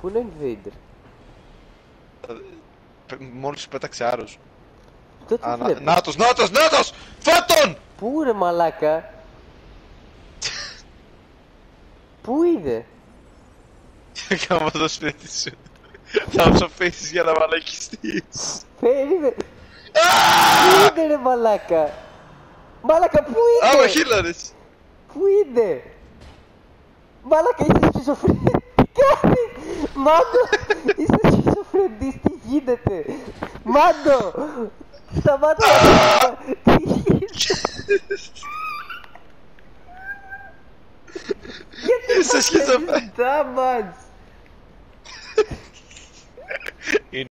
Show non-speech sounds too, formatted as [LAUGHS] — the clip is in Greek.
Πού είναι ο Invader. Μόλις σου πέταξε άρρος. Τότε Α, να- βλέπω. Νάτος, νάτος, νάτος! Φάτον! Πού ρε μαλάκα; [LAUGHS] Πού είναι. Κάμα το σπίτι σου. Θα ψοφήσεις για να μαλακιστείς. Περίμενε. Πού είναι ρε μαλάκα; Μαλάκα πού Άμα είναι. χίλαρες. Πού είναι. Μαλάκα είσαι σχιζοφρενής. Mado, isso é surpreendente videte. Mado, sabato. Tá que isso? Я ты Со шизофренией. Да, мать.